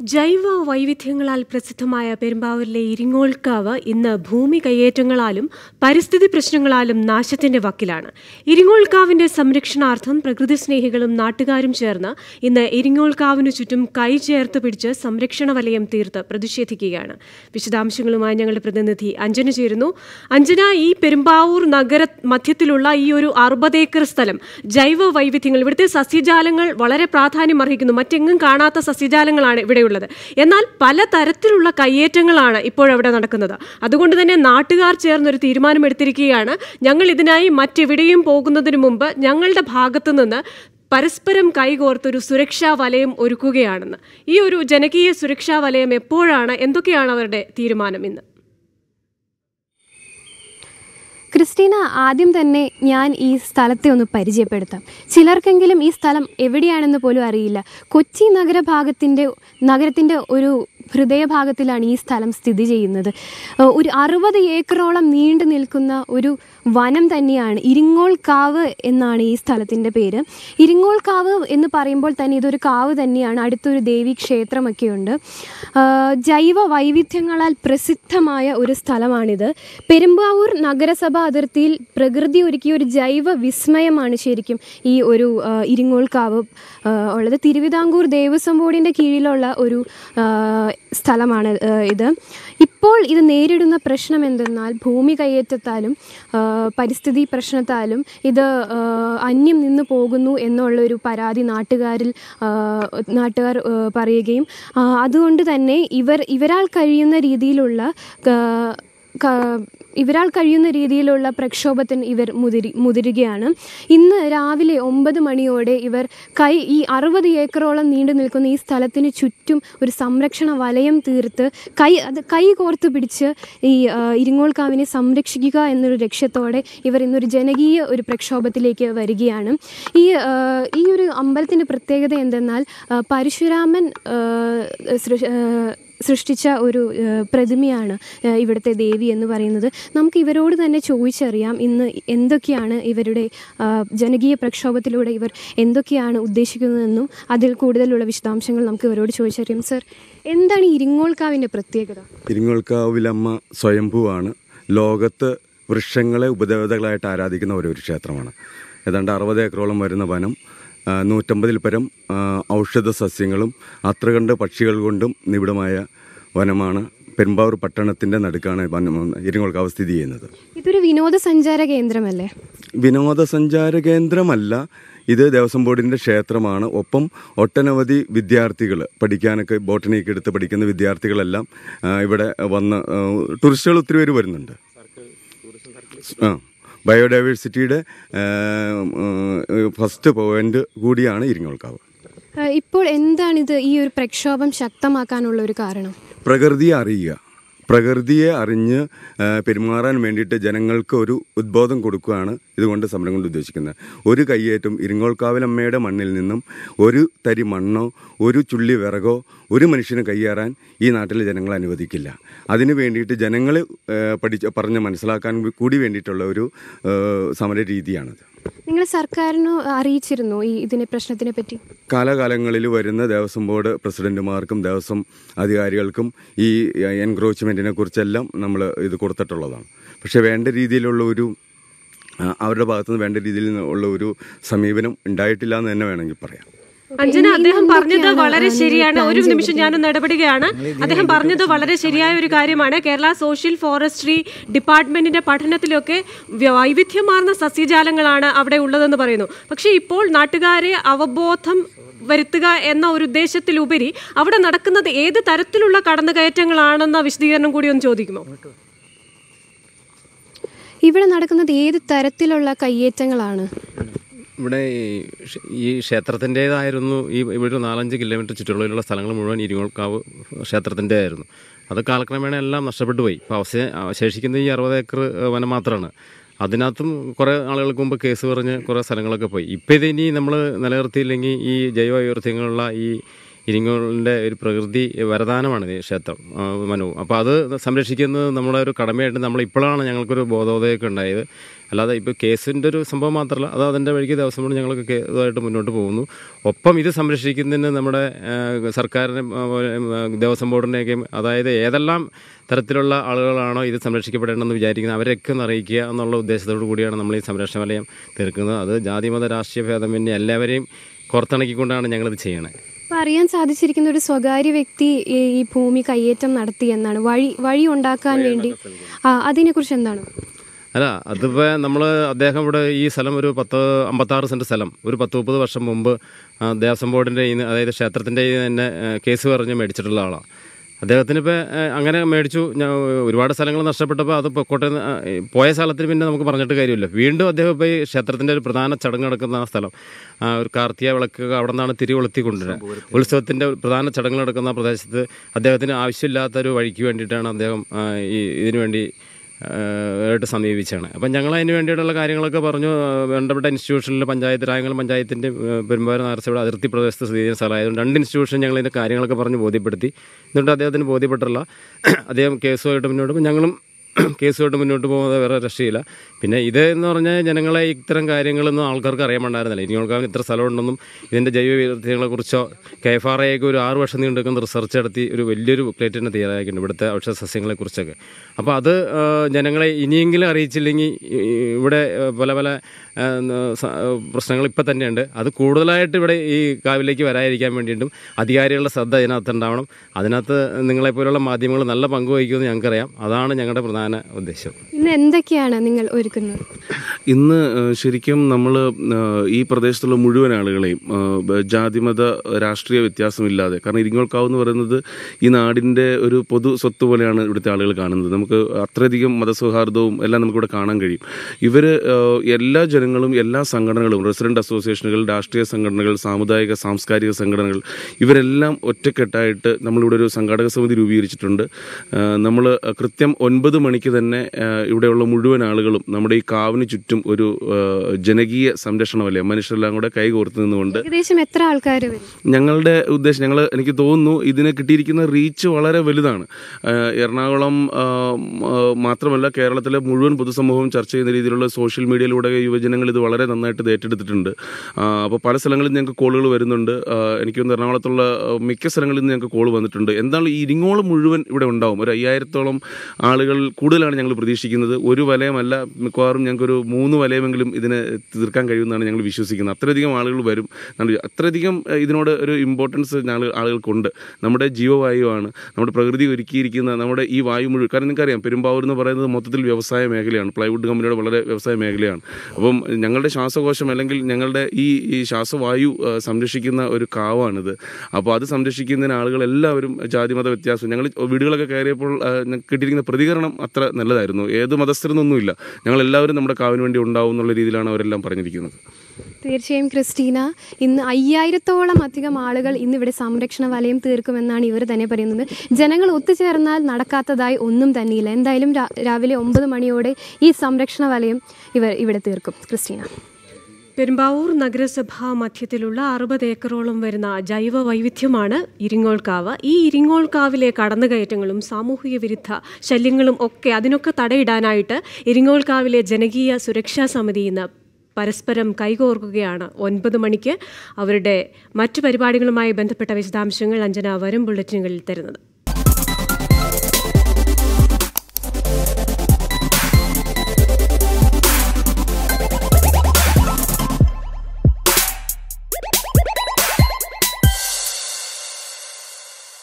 ജൈവ വൈവിധ്യങ്ങളാൽ പ്രസിദ്ധമായ പെരുമ്പാവൂരിലെ ഇരിങ്ങോൾക്കാവ് ഇന്ന് ഭൂമി കയ്യേറ്റങ്ങളാലും പരിസ്ഥിതി പ്രശ്നങ്ങളാലും നാശത്തിന്റെ വക്കിലാണ്. ഇരിങ്ങോൾക്കാവിന്റെ സംരക്ഷണാർത്ഥം പ്രകൃതി സ്നേഹികളും നാട്ടുകാരും ചേർന്ന് ഇന്ന് ഇരിങ്ങോൾക്കാവിനു ചുറ്റും കൈ ചേർത്ത് പിടിച്ച് സംരക്ഷണ വലയം തീർത്ത് പ്രതിഷേധിക്കുകയാണ്. വിശദാംശങ്ങളുമായി ഞങ്ങളുടെ പ്രതിനിധി അഞ്ജന ചേരുന്നു. അഞ്ജന ഈ പെരുമ്പാവൂർ നഗര മധ്യത്തിലുള്ള ഈ ഒരു അറുപത് ഏക്കർ സ്ഥലം ജൈവ വൈവിധ്യങ്ങൾ ഇവിടുത്തെ സസ്യജാലങ്ങൾ വളരെ പ്രാധാന്യം അർഹിക്കുന്നു മറ്റെങ്ങും കാണാത്ത സസ്യജാലങ്ങളാണ് ഇവിടെയുള്ളത് എന്നാൽ പലതരത്തിലുള്ള കയ്യേറ്റങ്ങളാണ് ഇപ്പോഴവിടെ നടക്കുന്നത്. അതുകൊണ്ട് തന്നെ നാട്ടുകാർ ചേർന്നൊരു തീരുമാനമെടുത്തിരിക്കുകയാണ്. ഞങ്ങൾ ഇതിനായി മറ്റെവിടെയും പോകുന്നതിന് മുമ്പ് ഞങ്ങളുടെ ഭാഗത്തു നിന്ന് പരസ്പരം കൈകോർത്തൊരു സുരക്ഷാ വലയം ഒരുക്കുകയാണെന്ന്. ഈ ഒരു ജനകീയ സുരക്ഷാ വലയം എപ്പോഴാണ്? എന്തൊക്കെയാണ് അവരുടെ തീരുമാനം ഇന്ന്? ക്രിസ്റ്റീന ആദ്യം തന്നെ ഞാൻ ഈ സ്ഥലത്തെ ഒന്ന് പരിചയപ്പെടുത്താം. ചിലർക്കെങ്കിലും ഈ സ്ഥലം എവിടെയാണെന്ന് പോലും അറിയില്ല. കൊച്ചി നഗരഭാഗത്തിന്റെ നഗരത്തിന്റെ ഒരു ഹൃദയഭാഗത്തിലാണ് ഈ സ്ഥലം സ്ഥിതി ചെയ്യുന്നത്. ഒരു അറുപത് ഏക്കറോളം നീണ്ടു നിൽക്കുന്ന ഒരു വനം തന്നെയാണ് ഇരിങ്ങോൾ കാവ് എന്നാണ് ഈ സ്ഥലത്തിന്റെ പേര്. ഇരിങ്ങോൾ കാവ് എന്ന് പറയുമ്പോൾ തന്നെ ഇതൊരു കാവ് തന്നെയാണ്. അടുത്തൊരു ദേവീ ക്ഷേത്രമൊക്കെയുണ്ട്. ജൈവ വൈവിധ്യങ്ങളാൽ പ്രസിദ്ധമായ ഒരു സ്ഥലമാണിത്. പെരുമ്പാവൂർ നഗരസഭ അതിർത്തിയിൽ പ്രകൃതി ഒരുക്കിയ ഒരു ജൈവ വിസ്മയമാണ് ശരിക്കും ഈ ഒരു ഇരിങ്ങോൾ കാവ് ഉള്ളത്. തിരുവിതാംകൂർ ദേവസ്വം ബോർഡിന്റെ കീഴിലുള്ള ഒരു സ്ഥലമാണ് ഇത്. ഇപ്പോൾ ഇത് നേരിടുന്ന പ്രശ്നം എന്തെന്നാൽ ഭൂമി കയ്യേറ്റത്താലും പരിസ്ഥിതി പ്രശ്നത്താലും ഇത് അന്യം നിന്ന് പോകുന്നു എന്നുള്ളൊരു പരാതി നാട്ടുകാരിൽ നാട്ടുകാർ പറയുകയും അതുകൊണ്ട് തന്നെ ഇവർ ഇവരാൽ കഴിയുന്ന രീതിയിലുള്ള ഇവരാൽ കഴിയുന്ന രീതിയിലുള്ള പ്രക്ഷോഭത്തിന് ഇവർ മുതിരി മുതിരുകയാണ്. ഇന്ന് രാവിലെ ഒമ്പത് മണിയോടെ ഇവർ കൈ ഈ അറുപത് ഏക്കറോളം നീണ്ടു നിൽക്കുന്ന ഈ സ്ഥലത്തിന് ചുറ്റും ഒരു സംരക്ഷണ വലയം തീർത്ത് കൈ അത് കൈ കോർത്ത് പിടിച്ച് ഈ ഇരിങ്ങോൾക്കാവിനെ സംരക്ഷിക്കുക എന്നൊരു ലക്ഷ്യത്തോടെ ഇവർ ഇന്നൊരു ജനകീയ ഒരു പ്രക്ഷോഭത്തിലേക്ക് വരികയാണ്. ഈ ഈ ഒരു അമ്പലത്തിന്റെ പ്രത്യേകത എന്തെന്നാൽ പരശുരാമൻ സൃഷ്ടിച്ച ഒരു പ്രതിമയാണ് ഇവിടുത്തെ ദേവി എന്ന് പറയുന്നത്. നമുക്ക് ഇവരോട് തന്നെ ചോദിച്ചറിയാം ഇന്ന് എന്തൊക്കെയാണ് ഇവരുടെ ജനകീയ പ്രക്ഷോഭത്തിലൂടെ ഇവർ എന്തൊക്കെയാണ് ഉദ്ദേശിക്കുന്നതെന്നും അതിൽ കൂടുതലുള്ള വിശദാംശങ്ങൾ നമുക്ക് ഇവരോട് ചോദിച്ചറിയാം. സർ എന്താണ് ഇരിങ്ങോൾക്കാവിന്റെ പ്രത്യേകത? ഇരിങ്ങോൾക്കാവിലമ്മ സ്വയംഭൂവാണ്. ലോകത്ത് വൃക്ഷങ്ങളെ ഉപദേവതകളായിട്ട് ആരാധിക്കുന്ന ഒരു ക്ഷേത്രമാണ്. ഏതാണ്ട് അറുപത് ഏക്കറോളം വരുന്ന വനം. നൂറ്റമ്പതിൽ പരം ഔഷധ സസ്യങ്ങളും അത്ര കണ്ട് പക്ഷികൾ കൊണ്ടും നിബിഡമായ വനമാണ് പെരുമ്പാവൂർ പട്ടണത്തിന്റെ നടുക്കാണ് ഇരിങ്ങോൾക്കാവ് സ്ഥിതി ചെയ്യുന്നത്. ഇതൊരു വിനോദസഞ്ചാര കേന്ദ്രമല്ലേ? വിനോദസഞ്ചാര കേന്ദ്രമല്ല ഇത് ദേവസ്വം ബോർഡിന്റെ ക്ഷേത്രമാണ്. ഒപ്പം ഒട്ടനവധി വിദ്യാർത്ഥികൾ പഠിക്കാനൊക്കെ ബോട്ടണിയൊക്കെ എടുത്ത് പഠിക്കുന്ന വിദ്യാർത്ഥികളെല്ലാം ഇവിടെ വന്ന് ടൂറിസ്റ്റുകൾ ഒത്തിരി പേര് വരുന്നുണ്ട്. ബയോഡൈവേഴ്സിറ്റിയുടെ ഫസ്റ്റ് പോയിന്റ് കൂടിയാണ് ഇരിങ്ങോൾക്കാവ്. ഇപ്പോൾ എന്താണിത് ഈ ഒരു പ്രക്ഷോഭം ശക്തമാക്കാനുള്ള ഒരു കാരണം? പ്രകൃതിയെ അറിയുക. പ്രകൃതിയെ അറിഞ്ഞ് പെരുമാറാൻ വേണ്ടിയിട്ട് ജനങ്ങൾക്ക് ഒരു ഉദ്ബോധം കൊടുക്കുകയാണ് ഇതുകൊണ്ട് സമരം കൊണ്ട് ഉദ്ദേശിക്കുന്നത്. ഒരു കയ്യേറ്റം ഇരിങ്ങോൾക്കാവിലമ്മയുടെ മണ്ണിൽ നിന്നും ഒരു തരി മണ്ണോ ഒരു ചുള്ളി വിറകോ ഒരു മനുഷ്യന് കയ്യേറാൻ ഈ നാട്ടിലെ ജനങ്ങൾ അനുവദിക്കില്ല. അതിന് വേണ്ടിയിട്ട് ജനങ്ങൾ പഠിച്ച് പറഞ്ഞ് മനസ്സിലാക്കാൻ കൂടി വേണ്ടിയിട്ടുള്ള ഒരു സമര രീതിയാണത്. നിങ്ങൾ സർക്കാരിന് അറിയിച്ചിരുന്നു ഈ ഇതിനെ പ്രശ്നത്തിനെ പറ്റി? കാലകാലങ്ങളിൽ വരുന്ന ദേവസ്വം ബോർഡ് പ്രസിഡന്റുമാർക്കും ദേവസ്വം അധികാരികൾക്കും ഈ എൻക്രോച്ച്മെന്റിനെ കുറിച്ചെല്ലാം നമ്മൾ ഇത് കൊടുത്തിട്ടുള്ളതാണ്. പക്ഷേ വേണ്ട രീതിയിലുള്ള ഒരു അവരുടെ ഭാഗത്തുനിന്ന് വേണ്ട രീതിയിൽ ഉള്ള ഒരു സമീപനം ഉണ്ടായിട്ടില്ല എന്ന് തന്നെ വേണമെങ്കിൽ പറയാം. അഞ്ജന അദ്ദേഹം പറഞ്ഞത് വളരെ ശരിയാണ്. ഒരു നിമിഷം ഞാനൊന്ന് ഇടപെടുകയാണ്. അദ്ദേഹം പറഞ്ഞത് വളരെ ശരിയായ ഒരു കാര്യമാണ്. കേരള സോഷ്യൽ ഫോറസ്ട്രി ഡിപ്പാർട്ട്മെന്റിന്റെ പഠനത്തിലൊക്കെ വൈവിധ്യമാർന്ന സസ്യജാലങ്ങളാണ് അവിടെ ഉള്ളതെന്ന് പറയുന്നു. പക്ഷേ ഇപ്പോൾ നാട്ടുകാരെ അവബോധം വരുത്തുക എന്ന ഒരു ഉദ്ദേശത്തിലുപരി അവിടെ നടക്കുന്നത് ഏത് തരത്തിലുള്ള കടന്നുകയറ്റങ്ങളാണെന്ന വിശദീകരണം കൂടി ഒന്ന് ചോദിക്കുമോ? ഇവിടെ നടക്കുന്നത് ഏത് തരത്തിലുള്ള കയ്യേറ്റങ്ങളാണ്? ഇവിടെ ഈ ക്ഷേത്രത്തിന്റെതായിരുന്നു ഈ ഇവിടെ ഒരു നാലഞ്ച് കിലോമീറ്റർ ചുറ്റുള്ളിലുള്ള സ്ഥലങ്ങൾ മുഴുവൻ ഇരിങ്ങോൾക്കാവ് ക്ഷേത്രത്തിന്റെ ആയിരുന്നു അത് കാലക്രമേണ എല്ലാം നഷ്ടപ്പെട്ടു പോയി. ഇപ്പോൾ അവശേ അവശേഷിക്കുന്ന ഈ അറുപത് ഏക്കർ വനം മാത്രമാണ് അതിനകത്തും കുറേ ആളുകൾക്ക് മുമ്പ് കേസ് പറഞ്ഞ് കുറേ സ്ഥലങ്ങളൊക്കെ പോയി. ഇപ്പോൾ ഇതിനി നമ്മൾ നിലനിർത്തിയില്ലെങ്കിൽ ഈ ജൈവ വൈവിധ്യങ്ങളുള്ള ഈ ഇരിങ്ങോളിന്റെ ഒരു പ്രകൃതി വരദാനമാണ് ഈ ക്ഷേത്രം മനു. അപ്പോൾ അത് സംരക്ഷിക്കുന്നത് നമ്മുടെ ഒരു കടമയായിട്ട് നമ്മൾ ഇപ്പോഴാണ് ഞങ്ങൾക്കൊരു ബോധോദയമൊക്കെ ഉണ്ടായത്. അല്ലാതെ ഇപ്പോൾ കേസിന്റെ ഒരു സംഭവം മാത്രമല്ല അത് അതിന്റെ വഴിക്ക് ദിവസം കൊണ്ട് ഞങ്ങൾക്ക് ഇതായിട്ട് മുന്നോട്ട് പോകുന്നു. ഒപ്പം ഇത് സംരക്ഷിക്കുന്നതിന് നമ്മുടെ സർക്കാരിനെ ദേവസ്വം ബോർഡിനെയൊക്കെയും അതായത് ഏതെല്ലാം തരത്തിലുള്ള ആളുകളാണോ ഇത് സംരക്ഷിക്കപ്പെടേണ്ടെന്ന് വിചാരിക്കുന്നത് അവരെയൊക്കെ ഒന്ന് അറിയിക്കുക എന്നുള്ള ഉദ്ദേശത്തോടു കൂടിയാണ് നമ്മൾ ഈ സംരക്ഷണ വലയം തീർക്കുന്നത്. അത് ജാതിമത രാഷ്ട്രീയ ഭേദം ഭേദമന്യേ എല്ലാവരെയും കോർത്തിണക്കിക്കൊണ്ടാണ് ഞങ്ങളിത് ചെയ്യണത് അപ്പോൾ അറിയാൻ സാധിച്ചിരിക്കുന്ന ഒരു സ്വകാര്യ വ്യക്തി ഈ ഭൂമി കയ്യേറ്റം നടത്തി എന്നാണ്. വഴി വഴി ഉണ്ടാക്കാൻ വേണ്ടി. ആ അതിനെക്കുറിച്ച് എന്താണ്? അല്ല അതിപ്പോൾ നമ്മൾ അദ്ദേഹം ഇവിടെ ഈ സ്ഥലം ഒരു പത്ത് അമ്പത്താറ് സെന്റ് സ്ഥലം. ഒരു പത്ത് മുപ്പത് വർഷം മുമ്പ് ദേവസ്വം ബോർഡിന്റെ അതായത് ക്ഷേത്രത്തിന്റെ തന്നെ കേസ് പറഞ്ഞ് മേടിച്ചിട്ടുള്ള ആളാണ് അദ്ദേഹത്തിന് ഇപ്പോൾ അങ്ങനെ മേടിച്ചു. ഞാൻ ഒരുപാട് സ്ഥലങ്ങൾ നഷ്ടപ്പെട്ടപ്പോൾ അത് പൊക്കോട്ടെ ഈ പോയ സ്ഥലത്തിന് പിന്നെ നമുക്ക് പറഞ്ഞിട്ട് കാര്യമില്ല. വീണ്ടും അദ്ദേഹം ഇപ്പോൾ ഈ ക്ഷേത്രത്തിന്റെ ഒരു പ്രധാന ചടങ്ങ് നടക്കുന്ന ആ സ്ഥലം ഒരു കാർത്തിക വിളക്ക് അവിടെ നിന്നാണ് തിരി കൊളുത്തി കൊണ്ടുവരുന്നത് ഉത്സവത്തിന്റെ പ്രധാന ചടങ്ങ് നടക്കുന്ന പ്രദേശത്ത് അദ്ദേഹത്തിന് ആവശ്യമില്ലാത്തൊരു വഴിക്ക് വേണ്ടിയിട്ടാണ് അദ്ദേഹം ഈ ഇതിനു വേണ്ടി ആയിട്ട് സമീപിച്ചാണ്. അപ്പം ഞങ്ങൾ അതിന് വേണ്ടിയിട്ടുള്ള കാര്യങ്ങളൊക്കെ പറഞ്ഞു. ബന്ധപ്പെട്ട ഇൻസ്റ്റിറ്റ്യൂഷനിൽ പഞ്ചായത്ത് രായങ്ങൾ പഞ്ചായത്തിന്റെ പെരുമ്പാവൂർ നഗരസഭയുടെ അതിർത്തി പ്രദേശത്ത് സ്ഥിതി ചെയ്യുന്ന സ്ഥലമായതുകൊണ്ട് രണ്ട് ഇൻസ്റ്റിറ്റ്യൂഷൻ ഞങ്ങൾ ഇതിന്റെ കാര്യങ്ങളൊക്കെ പറഞ്ഞ് ബോധ്യപ്പെടുത്തി. എന്നിട്ട് അദ്ദേഹത്തിന് ബോധ്യപ്പെട്ടുള്ള അദ്ദേഹം കേസുമായിട്ട് മുന്നോട്ട് ഞങ്ങളും കേസുമായിട്ട് മുന്നോട്ട് പോകാതെ വേറെ രക്ഷയില്ല. പിന്നെ ഇത് എന്ന് പറഞ്ഞാൽ ജനങ്ങളെ ഇത്തരം കാര്യങ്ങളൊന്നും ആൾക്കാർക്ക് അറിയാൻ പാണ്ടായിരുന്നില്ല ഇനി ആൾക്കാർ ഇത്ര സ്ഥലമുണ്ടെന്നും ഇതിന്റെ ജൈവ വൈവിധ്യങ്ങളെക്കുറിച്ചോ കെ എഫ് ആർ ഐക്ക് ഒരു ആറ് വർഷം നീണ്ടു റിസർച്ച് നടത്തി ഒരു വലിയൊരു ബുക്ക്ലേറ്റ് തന്നെ തയ്യാറാക്കിയിട്ടുണ്ട് ഇവിടുത്തെ ഔഷധ സസ്യങ്ങളെക്കുറിച്ചൊക്കെ. അപ്പോൾ അത് ജനങ്ങളെ ഇനിയെങ്കിലും അറിയിച്ചില്ലെങ്കിൽ ഇവിടെ പല പല പ്രശ്നങ്ങൾ ഇപ്പം തന്നെയുണ്ട്. അത് കൂടുതലായിട്ട് ഇവിടെ ഈ കാവിലേക്ക് വരാതിരിക്കാൻ വേണ്ടിയിട്ടും അധികാരികളുടെ ശ്രദ്ധ അതിനകത്ത് ഉണ്ടാവണം അതിനകത്ത് നിങ്ങളെപ്പോലുള്ള മാധ്യമങ്ങൾ നല്ല പങ്ക് വഹിക്കുമെന്ന് ഞങ്ങൾക്കറിയാം. അതാണ് ഞങ്ങളുടെ പ്രധാന ഉദ്ദേശം. ഇന്ന് എന്തൊക്കെയാണ് നിങ്ങൾ ഒരുക്കുന്നത്? ഇന്ന് ശരിക്കും നമ്മൾ ഈ പ്രദേശത്തുള്ള മുഴുവൻ ആളുകളെയും ജാതിമത രാഷ്ട്രീയ വ്യത്യാസമില്ലാതെ കാരണം ഇരിങ്ങോൾക്കാവ് എന്ന് പറയുന്നത് ഈ നാടിന്റെ ഒരു പൊതു സ്വത്ത് പോലെയാണ് ഇവിടുത്തെ ആളുകൾ കാണുന്നത്. നമുക്ക് അത്രയധികം മതസൗഹാർദ്ദവും എല്ലാം നമുക്കിവിടെ കാണാൻ കഴിയും. ഇവർ എല്ലാ ജനങ്ങളും എല്ലാ സംഘടനകളും റെസിഡന്റ് അസോസിയേഷനുകൾ രാഷ്ട്രീയ സംഘടനകൾ സാമുദായിക സാംസ്കാരിക സംഘടനകൾ ഇവരെല്ലാം ഒറ്റക്കെട്ടായിട്ട് നമ്മളിവിടെ ഒരു സംഘാടക സമിതി രൂപീകരിച്ചിട്ടുണ്ട്. നമ്മൾ കൃത്യം ഒൻപത് മണിക്ക് തന്നെ ഇവിടെയുള്ള മുഴുവൻ ആളുകളും നമ്മുടെ ഈ കാവിന് ചുറ്റും ഒരു ജനകീയ സംരക്ഷണം അല്ലേ മനുഷ്യരെല്ലാം കൂടെ കൈകോർത്ത് നിന്നുകൊണ്ട് ഏകദേശം എത്ര ആൾക്കാർ ഞങ്ങളുടെ ഉദ്ദേശം ഞങ്ങൾ എനിക്ക് തോന്നുന്നു ഇതിന് കിട്ടിയിരിക്കുന്ന റീച്ച് വളരെ വലുതാണ്. എറണാകുളം മാത്രമല്ല കേരളത്തിലെ മുഴുവൻ പൊതുസമൂഹവും ചർച്ച ചെയ്യുന്ന രീതിയിലുള്ള സോഷ്യൽ മീഡിയയിലൂടെ യുവജനങ്ങൾ ഇത് വളരെ നന്നായിട്ട് ഏറ്റെടുത്തിട്ടുണ്ട്. അപ്പോൾ പല സ്ഥലങ്ങളിൽ ഞങ്ങൾക്ക് കോളുകൾ വരുന്നുണ്ട്. എനിക്കൊന്ന് എറണാകുളത്തുള്ള മിക്ക സ്ഥലങ്ങളിൽ നിന്ന് ഞങ്ങൾക്ക് കോൾ വന്നിട്ടുണ്ട്. എന്താണ് ഈ ഇരിങ്ങോളം മുഴുവൻ ഇവിടെ ഉണ്ടാവും? ഒരു അയ്യായിരത്തോളം ആളുകൾ കൂടുതലാണ് ഞങ്ങൾ പ്രതീക്ഷിക്കുന്നത്. ഒരു വലയമല്ല മിക്കവാറും ഞങ്ങൾക്കൊരു മൂന്ന് വലയമെങ്കിലും ഇതിനെ തീർക്കാൻ കഴിയുമെന്നാണ് ഞങ്ങൾ വിശ്വസിക്കുന്നത്. അത്രയധികം ആളുകൾ വരും. അത്രയധികം ഇതിനോട് ഒരു ഇമ്പോർട്ടൻസ് ഞങ്ങൾ ആളുകൾക്കുണ്ട്. നമ്മുടെ ജീവവായുവാണ്. നമ്മുടെ പ്രകൃതി ഒരുക്കിയിരിക്കുന്ന നമ്മുടെ ഈ വായു മുഴുവൻ കാരണം നിങ്ങൾക്കറിയാം പെരുമ്പാവൂർ എന്ന് പറയുന്നത് മൊത്തത്തിൽ വ്യവസായ മേഖലയാണ്. പ്ലൈവുഡ് കമ്പനിയുടെ വളരെ വ്യവസായ മേഖലയാണ്. അപ്പം ഞങ്ങളുടെ ശ്വാസകോശം അല്ലെങ്കിൽ ഞങ്ങളുടെ ഈ ശ്വാസവായു സംരക്ഷിക്കുന്ന ഒരു കാവാണിത്. അപ്പോൾ അത് സംരക്ഷിക്കുന്നതിന് ആളുകൾ എല്ലാവരും ജാതിമത വ്യത്യാസം. ഞങ്ങൾ വീടുകളൊക്കെ കയറിയപ്പോൾ കിട്ടിയിരിക്കുന്ന പ്രതികരണം അത്ര നല്ലതായിരുന്നു. ഏത് മതസ്ഥരെന്നൊന്നുമില്ല ഞങ്ങൾ എല്ലാവരും നമ്മുടെ കാവിന് വേണ്ടി ഉണ്ടാവും എന്നുള്ള രീതിയിലാണ് അവരെല്ലാം പറഞ്ഞിരിക്കുന്നത്. തീർച്ചയായും ക്രിസ്റ്റീന ഇന്ന് അയ്യായിരത്തോളം അധികം ആളുകൾ ഇന്ന് ഇവിടെ സംരക്ഷണ വലയം തീർക്കുമെന്നാണ് ഇവർ തന്നെ പറയുന്നത്. ജനങ്ങൾ ഒത്തുചേർന്നാൽ നടക്കാത്തതായി ഒന്നും തന്നെയില്ല. എന്തായാലും രാവിലെ ഒമ്പത് മണിയോടെ ഈ സംരക്ഷണ വലയം ഇവർ ഇവിടെ തീർക്കും. ക്രിസ്റ്റീന. പെരുമ്പാവൂർ നഗരസഭാ മധ്യത്തിലുള്ള അറുപത് ഏക്കറോളം വരുന്ന ജൈവ വൈവിധ്യമാണ് ഇരിങ്ങോൾക്കാവ്. ഈ ഇരിങ്ങോൾക്കാവിലെ കടന്നുകയറ്റങ്ങളും സാമൂഹിക വിരുദ്ധ ശല്യങ്ങളും ഒക്കെ അതിനൊക്കെ തടയിടാനായിട്ട് ഇരിങ്ങോൾക്കാവിലെ ജനകീയ സുരക്ഷാ സമിതി ഇന്ന് പരസ്പരം കൈകോർക്കുകയാണ്. ഒൻപത് മണിക്ക് അവരുടെ മറ്റു പരിപാടികളുമായി ബന്ധപ്പെട്ട വിശദാംശങ്ങൾ അഞ്ജന വരും ബുള്ളറ്റിനുകളിൽ തരുന്നത്.